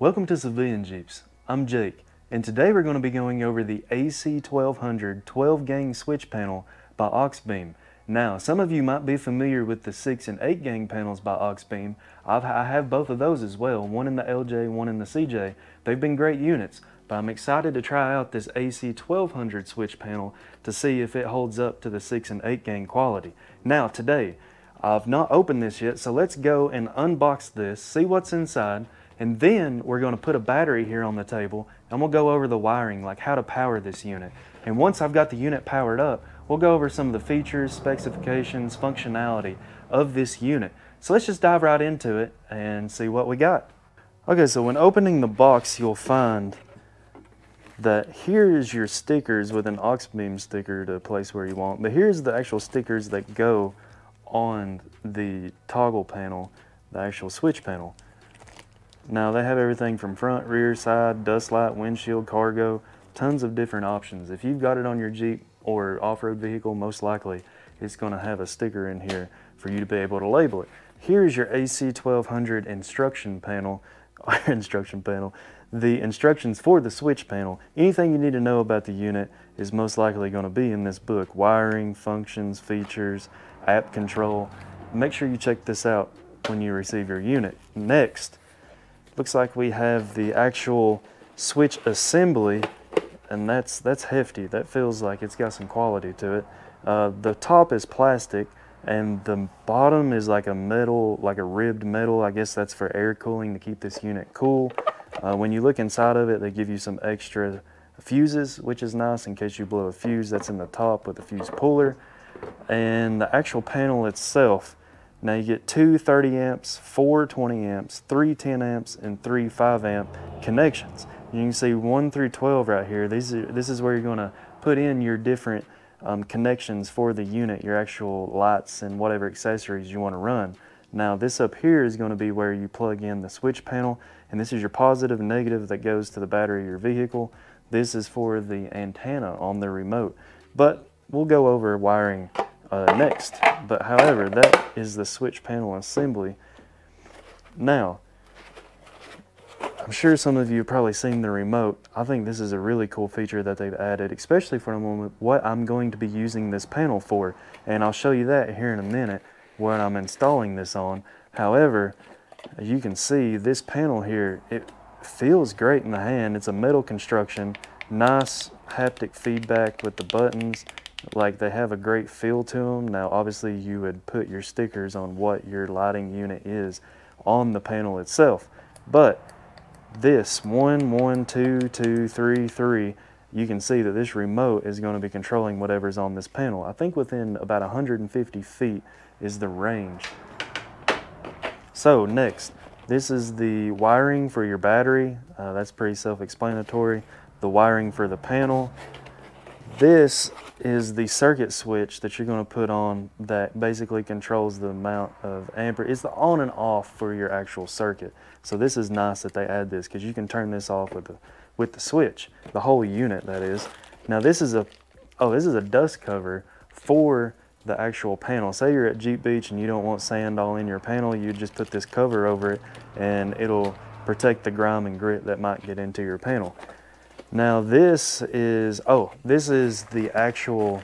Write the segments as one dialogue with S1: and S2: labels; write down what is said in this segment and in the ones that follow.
S1: Welcome to Civilian Jeeps. I'm Jake, and today we're going to be going over the AC1200 12 gang switch panel by Auxbeam. Now, some of you might be familiar with the 6 and 8 gang panels by Auxbeam. I've, I have both of those as well, one in the LJ, one in the CJ. They've been great units, but I'm excited to try out this AC1200 switch panel to see if it holds up to the 6 and 8 gang quality. Now, today, I've not opened this yet, so let's go and unbox this, see what's inside, and then we're going to put a battery here on the table and we'll go over the wiring, like how to power this unit. And once I've got the unit powered up, we'll go over some of the features, specifications, functionality of this unit. So let's just dive right into it and see what we got. Okay, so when opening the box, you'll find that here's your stickers with an Auxbeam sticker to place where you want, but here's the actual stickers that go on the toggle panel, the actual switch panel. Now they have everything from front, rear, side, dust light, windshield, cargo, tons of different options. If you've got it on your Jeep or off-road vehicle, most likely it's going to have a sticker in here for you to be able to label it. Here's your AC1200 instruction panel, instruction panel, the instructions for the switch panel. Anything you need to know about the unit is most likely going to be in this book. Wiring, functions, features, app control. Make sure you check this out when you receive your unit. Next, looks like we have the actual switch assembly and that's that's hefty. That feels like it's got some quality to it. Uh, the top is plastic and the bottom is like a metal like a ribbed metal. I guess that's for air cooling to keep this unit cool. Uh, when you look inside of it they give you some extra fuses which is nice in case you blow a fuse that's in the top with the fuse puller. And the actual panel itself now you get two 30 amps, four 20 amps, three 10 amps, and three 5 amp connections. You can see 1 through 12 right here. These are, this is where you're going to put in your different um, connections for the unit, your actual lights and whatever accessories you want to run. Now this up here is going to be where you plug in the switch panel and this is your positive and negative that goes to the battery of your vehicle. This is for the antenna on the remote. But we'll go over wiring uh, next. But however, that is the switch panel assembly. Now, I'm sure some of you have probably seen the remote. I think this is a really cool feature that they've added, especially for what I'm going to be using this panel for. And I'll show you that here in a minute when I'm installing this on. However, as you can see, this panel here, it feels great in the hand. It's a metal construction, nice haptic feedback with the buttons like they have a great feel to them. Now obviously you would put your stickers on what your lighting unit is on the panel itself. But this one, one, two, two, three, three, you can see that this remote is going to be controlling whatever's on this panel. I think within about 150 feet is the range. So next, this is the wiring for your battery. Uh, that's pretty self-explanatory. The wiring for the panel. This is the circuit switch that you're going to put on that basically controls the amount of ampere. It's the on and off for your actual circuit. So this is nice that they add this because you can turn this off with the with the switch, the whole unit that is. Now this is a oh this is a dust cover for the actual panel. Say you're at Jeep Beach and you don't want sand all in your panel, you just put this cover over it and it'll protect the grime and grit that might get into your panel. Now this is, oh, this is the actual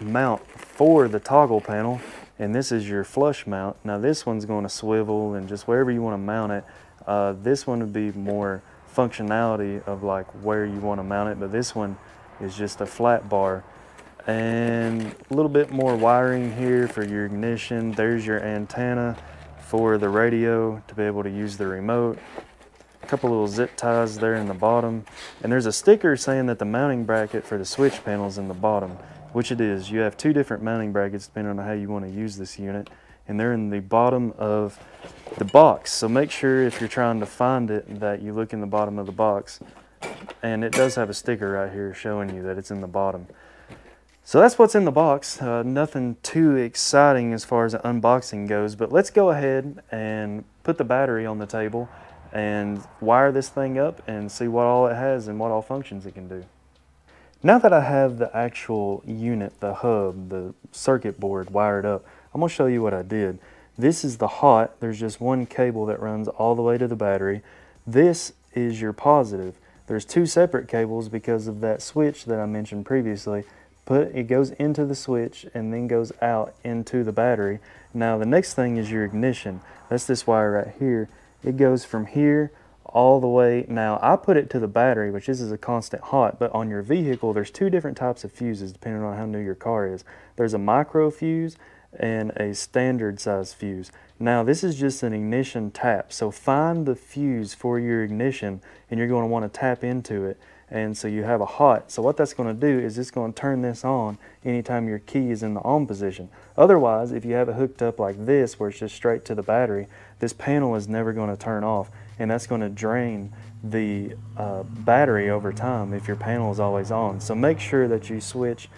S1: mount for the toggle panel and this is your flush mount. Now this one's going to swivel and just wherever you want to mount it. Uh, this one would be more functionality of like where you want to mount it, but this one is just a flat bar. And a little bit more wiring here for your ignition. There's your antenna for the radio to be able to use the remote a couple little zip ties there in the bottom. And there's a sticker saying that the mounting bracket for the switch panel is in the bottom, which it is. You have two different mounting brackets depending on how you want to use this unit. And they're in the bottom of the box. So make sure if you're trying to find it that you look in the bottom of the box. And it does have a sticker right here showing you that it's in the bottom. So that's what's in the box. Uh, nothing too exciting as far as the unboxing goes, but let's go ahead and put the battery on the table and wire this thing up and see what all it has and what all functions it can do. Now that I have the actual unit, the hub, the circuit board wired up, I'm going to show you what I did. This is the hot. There's just one cable that runs all the way to the battery. This is your positive. There's two separate cables because of that switch that I mentioned previously. Put It goes into the switch and then goes out into the battery. Now the next thing is your ignition. That's this wire right here. It goes from here all the way. Now I put it to the battery, which this is a constant hot, but on your vehicle, there's two different types of fuses depending on how new your car is. There's a micro fuse and a standard size fuse. Now this is just an ignition tap. So find the fuse for your ignition and you're going to want to tap into it. And so you have a hot. So what that's going to do is it's going to turn this on anytime your key is in the on position. Otherwise, if you have it hooked up like this where it's just straight to the battery, this panel is never going to turn off and that's going to drain the uh, battery over time if your panel is always on. So make sure that you switch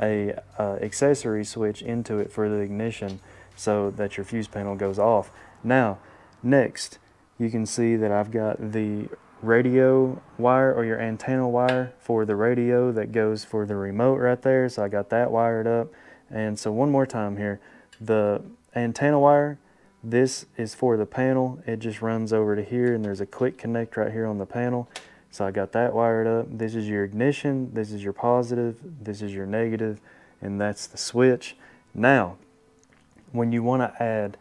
S1: a uh, accessory switch into it for the ignition so that your fuse panel goes off. Now, next, you can see that I've got the radio wire or your antenna wire for the radio that goes for the remote right there. So I got that wired up. And so one more time here, the antenna wire, this is for the panel. It just runs over to here and there's a quick connect right here on the panel. So I got that wired up. This is your ignition, this is your positive, this is your negative, and that's the switch. Now, when you want to add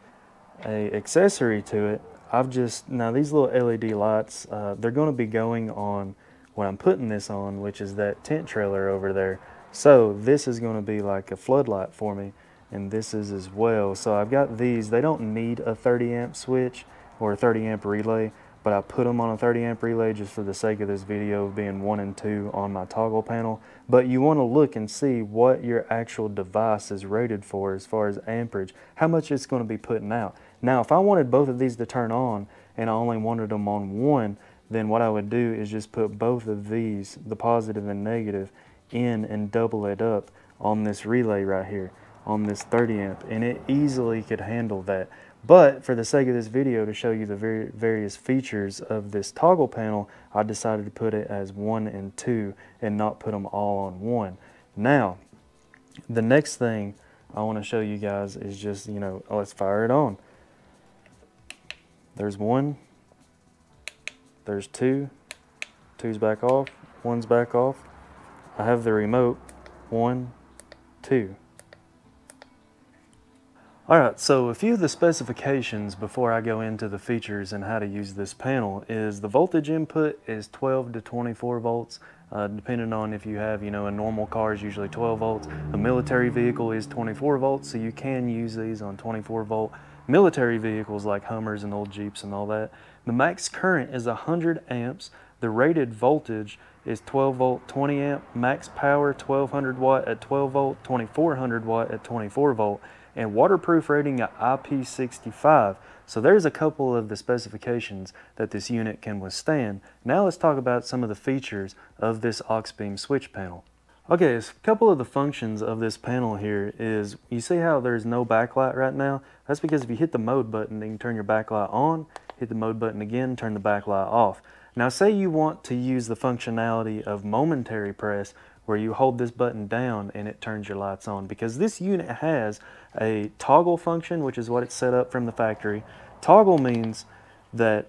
S1: a accessory to it, I've just, now these little LED lights, uh, they're going to be going on what I'm putting this on, which is that tent trailer over there. So this is going to be like a floodlight for me, and this is as well. So I've got these, they don't need a 30 amp switch or a 30 amp relay but I put them on a 30 amp relay just for the sake of this video being one and two on my toggle panel. But you want to look and see what your actual device is rated for as far as amperage, how much it's going to be putting out. Now, if I wanted both of these to turn on and I only wanted them on one, then what I would do is just put both of these, the positive and negative, in and double it up on this relay right here, on this 30 amp, and it easily could handle that. But for the sake of this video to show you the very various features of this toggle panel, I decided to put it as one and two and not put them all on one. Now, the next thing I want to show you guys is just, you know, oh, let's fire it on. There's one, there's two, two's back off, one's back off. I have the remote, one, two. Alright, so a few of the specifications before I go into the features and how to use this panel is the voltage input is 12 to 24 volts, uh, depending on if you have, you know, a normal car is usually 12 volts. A military vehicle is 24 volts, so you can use these on 24 volt military vehicles like Hummers and old Jeeps and all that. The max current is 100 amps. The rated voltage is 12 volt 20 amp, max power 1200 watt at 12 volt, 2400 watt at 24 volt and waterproof rating at IP65. So there's a couple of the specifications that this unit can withstand. Now let's talk about some of the features of this AUXBeam switch panel. Okay, so a couple of the functions of this panel here is, you see how there's no backlight right now? That's because if you hit the mode button, then you can turn your backlight on, hit the mode button again, turn the backlight off. Now say you want to use the functionality of momentary press where you hold this button down and it turns your lights on because this unit has a toggle function which is what it's set up from the factory. Toggle means that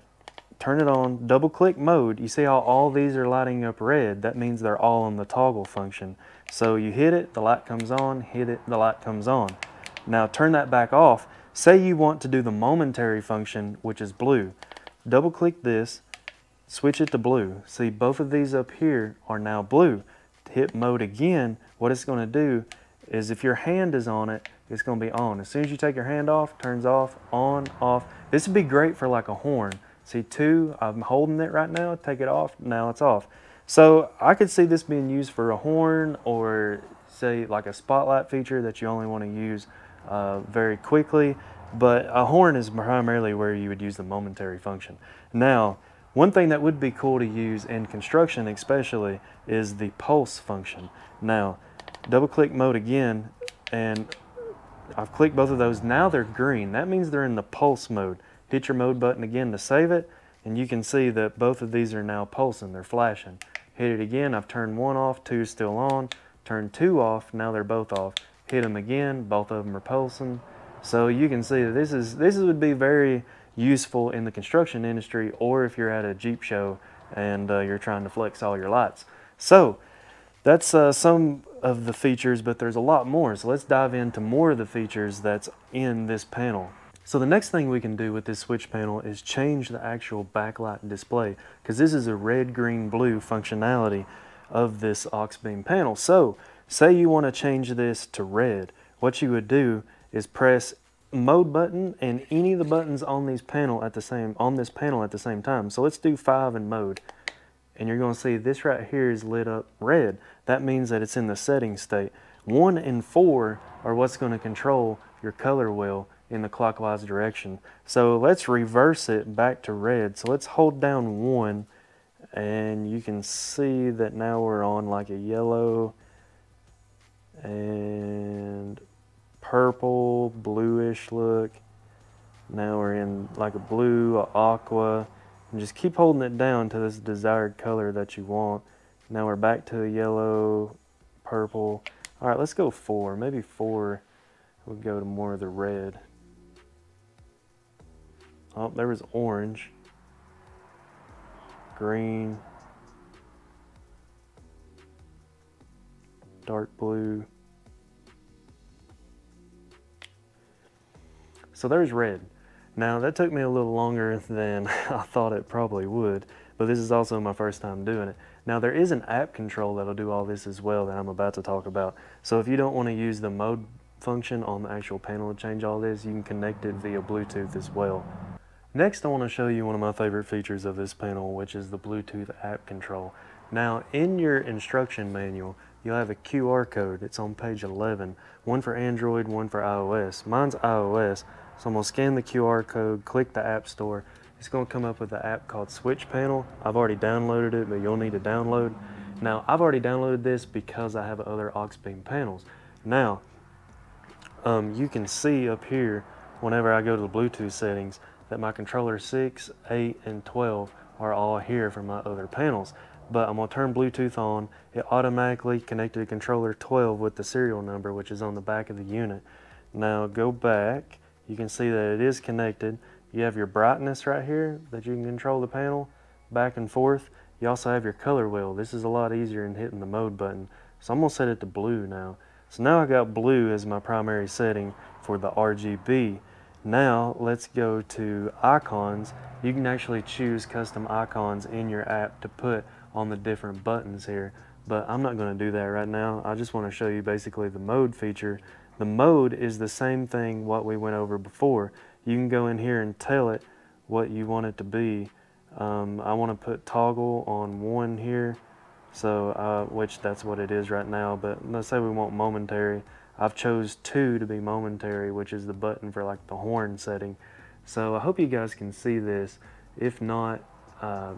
S1: turn it on, double click mode, you see how all these are lighting up red, that means they're all on the toggle function. So you hit it, the light comes on, hit it, the light comes on. Now turn that back off. Say you want to do the momentary function which is blue. Double click this, switch it to blue. See both of these up here are now blue hit mode again, what it's going to do is if your hand is on it, it's going to be on. As soon as you take your hand off, turns off, on, off. This would be great for like a horn. See two, I'm holding it right now, take it off, now it's off. So I could see this being used for a horn or say like a spotlight feature that you only want to use uh, very quickly. But a horn is primarily where you would use the momentary function. Now, one thing that would be cool to use in construction especially is the pulse function. Now, double click mode again and I've clicked both of those. Now they're green. That means they're in the pulse mode. Hit your mode button again to save it and you can see that both of these are now pulsing. They're flashing. Hit it again. I've turned one off, two is still on. Turn two off, now they're both off. Hit them again, both of them are pulsing. So you can see that this is this would be very useful in the construction industry or if you're at a Jeep show and uh, you're trying to flex all your lights. So that's uh, some of the features, but there's a lot more. So let's dive into more of the features that's in this panel. So the next thing we can do with this switch panel is change the actual backlight display because this is a red, green, blue functionality of this aux beam panel. So say you want to change this to red. What you would do is press mode button and any of the buttons on these panel at the same on this panel at the same time. So let's do five in mode. And you're going to see this right here is lit up red. That means that it's in the setting state. One and four are what's going to control your color wheel in the clockwise direction. So let's reverse it back to red. So let's hold down one and you can see that now we're on like a yellow and purple, bluish look. Now we're in like a blue, a aqua, and just keep holding it down to this desired color that you want. Now we're back to yellow, purple. All right, let's go four. Maybe four would go to more of the red. Oh, there was orange, green, dark blue. So there's red. Now that took me a little longer than I thought it probably would, but this is also my first time doing it. Now there is an app control that'll do all this as well that I'm about to talk about. So if you don't want to use the mode function on the actual panel to change all this, you can connect it via Bluetooth as well. Next, I want to show you one of my favorite features of this panel, which is the Bluetooth app control. Now, in your instruction manual, you'll have a QR code. It's on page 11, one for Android, one for iOS. Mine's iOS, so I'm to scan the QR code, click the App Store. It's going to come up with an app called Switch Panel. I've already downloaded it, but you'll need to download. Now, I've already downloaded this because I have other aux beam panels. Now, um, you can see up here, whenever I go to the Bluetooth settings, that my controller 6, 8, and 12 are all here from my other panels. But I'm to turn Bluetooth on. It automatically connected to controller 12 with the serial number, which is on the back of the unit. Now go back. You can see that it is connected. You have your brightness right here that you can control the panel back and forth. You also have your color wheel. This is a lot easier than hitting the mode button. So I'm to set it to blue now. So now I got blue as my primary setting for the RGB. Now let's go to icons. You can actually choose custom icons in your app to put on the different buttons here, but I'm not to do that right now. I just want to show you basically the mode feature. The mode is the same thing what we went over before. You can go in here and tell it what you want it to be. Um, I want to put toggle on one here, so uh, which that's what it is right now, but let's say we want momentary. I've chose two to be momentary, which is the button for like the horn setting. So I hope you guys can see this. If not, uh,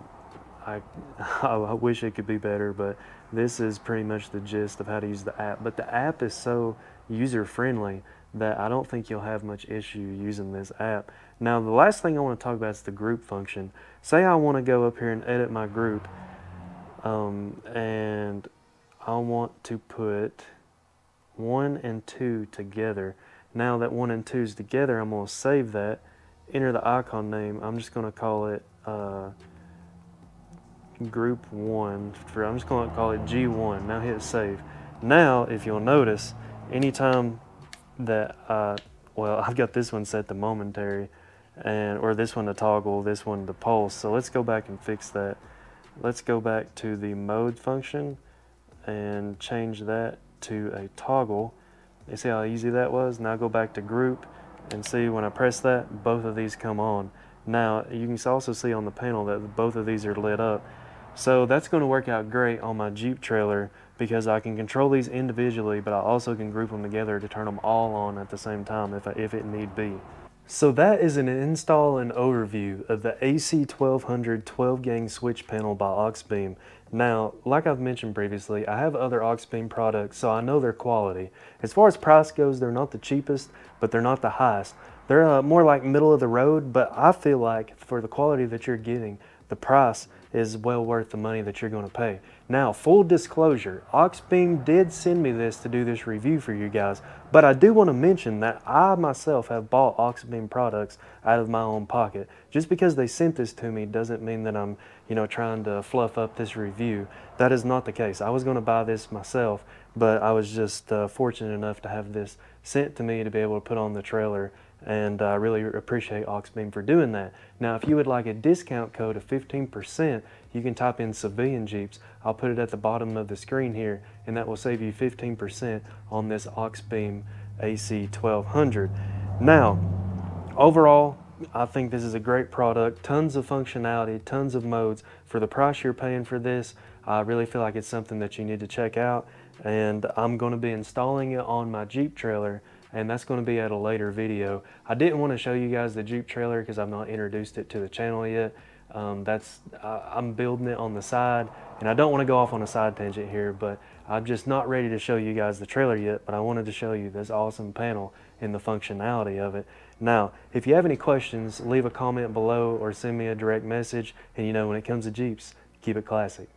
S1: I, I wish it could be better, but this is pretty much the gist of how to use the app. But the app is so user friendly that I don't think you'll have much issue using this app. Now the last thing I want to talk about is the group function. Say I want to go up here and edit my group um, and I want to put 1 and 2 together. Now that 1 and 2 is together, I'm going to save that, enter the icon name. I'm just going to call it uh, group 1. For, I'm just going to call it G1. Now hit save. Now, if you'll notice, anytime that, uh, well, I've got this one set to momentary, and or this one to toggle, this one to pulse. So let's go back and fix that. Let's go back to the mode function and change that to a toggle. You see how easy that was? Now go back to group and see when I press that, both of these come on. Now you can also see on the panel that both of these are lit up. So that's going to work out great on my Jeep trailer because I can control these individually, but I also can group them together to turn them all on at the same time if, I, if it need be. So that is an install and overview of the AC1200 12 gang switch panel by Auxbeam. Now, like I've mentioned previously, I have other Auxbeam products, so I know their quality. As far as price goes, they're not the cheapest, but they're not the highest. They're uh, more like middle of the road, but I feel like for the quality that you're getting, the price is well worth the money that you're going to pay. Now, full disclosure, Auxbeam did send me this to do this review for you guys, but I do want to mention that I myself have bought Auxbeam products out of my own pocket. Just because they sent this to me doesn't mean that I'm, you know, trying to fluff up this review. That is not the case. I was going to buy this myself, but I was just uh, fortunate enough to have this sent to me to be able to put on the trailer and I really appreciate Auxbeam for doing that. Now, if you would like a discount code of 15%, you can type in civilian Jeeps. I'll put it at the bottom of the screen here, and that will save you 15% on this Auxbeam AC 1200. Now, overall, I think this is a great product. Tons of functionality, tons of modes. For the price you're paying for this, I really feel like it's something that you need to check out. And I'm going to be installing it on my Jeep trailer and that's going to be at a later video. I didn't want to show you guys the Jeep trailer because I've not introduced it to the channel yet. Um, that's I'm building it on the side and I don't want to go off on a side tangent here but I'm just not ready to show you guys the trailer yet but I wanted to show you this awesome panel and the functionality of it. Now if you have any questions leave a comment below or send me a direct message and you know when it comes to Jeeps keep it classic.